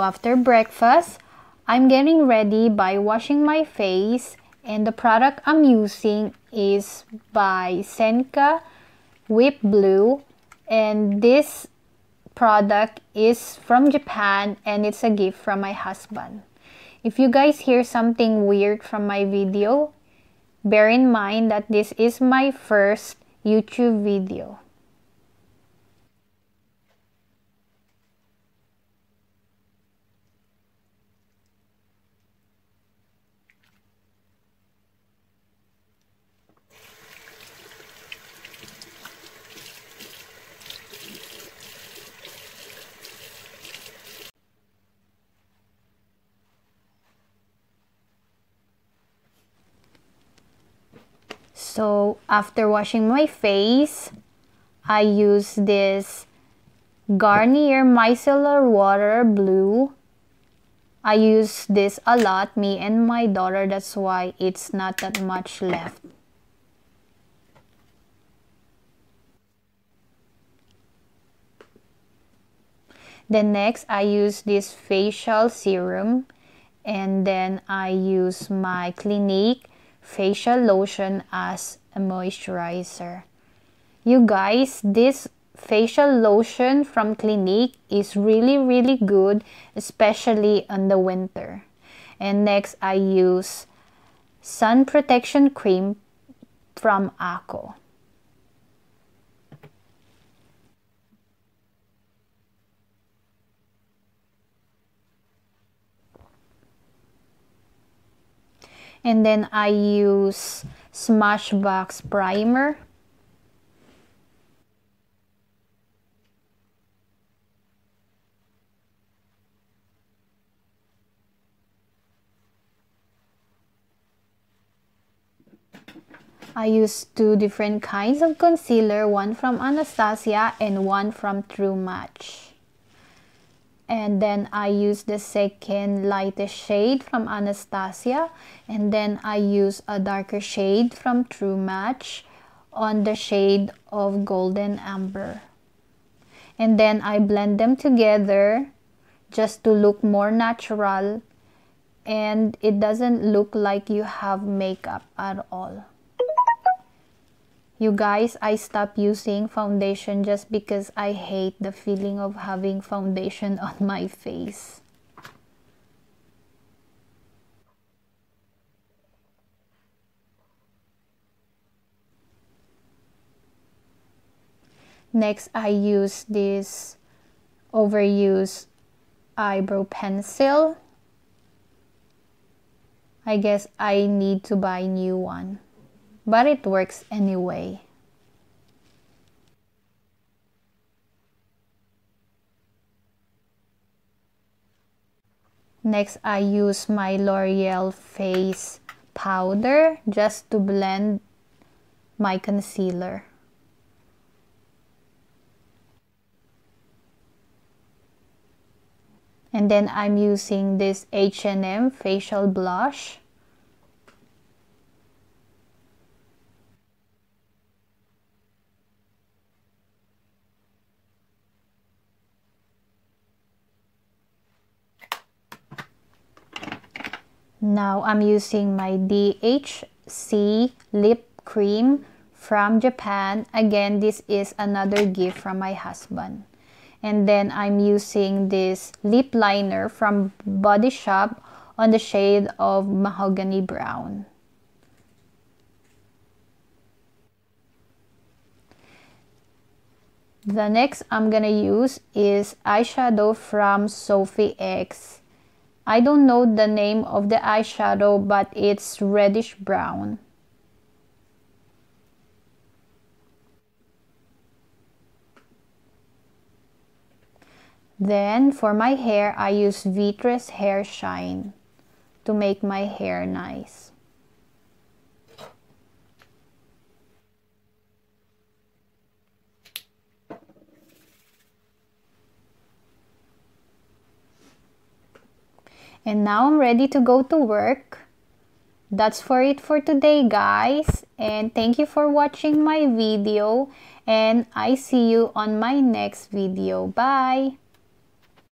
after breakfast, I'm getting ready by washing my face and the product I'm using is by Senka Whip Blue and this product is from Japan and it's a gift from my husband. If you guys hear something weird from my video, bear in mind that this is my first YouTube video. So after washing my face, I use this Garnier Micellar Water Blue. I use this a lot, me and my daughter, that's why it's not that much left. Then next, I use this facial serum and then I use my Clinique facial lotion as a moisturizer. You guys, this facial lotion from Clinique is really really good especially in the winter. And next I use sun protection cream from ACO. And then I use Smashbox primer. I use two different kinds of concealer, one from Anastasia and one from True Match and then I use the second lightest shade from Anastasia. And then I use a darker shade from True Match on the shade of Golden Amber. And then I blend them together just to look more natural. And it doesn't look like you have makeup at all. You guys, I stopped using foundation just because I hate the feeling of having foundation on my face. Next, I use this overused eyebrow pencil. I guess I need to buy new one but it works anyway. Next, I use my L'Oreal Face Powder just to blend my concealer. And then I'm using this H&M Facial Blush. Now I'm using my DHC lip cream from Japan. Again, this is another gift from my husband. And then I'm using this lip liner from Body Shop on the shade of Mahogany Brown. The next I'm gonna use is eyeshadow from Sophie X. I don't know the name of the eyeshadow, but it's reddish brown. Then for my hair, I use Vitres Hair Shine to make my hair nice. And now I'm ready to go to work. That's for it for today, guys. And thank you for watching my video. And I see you on my next video. Bye!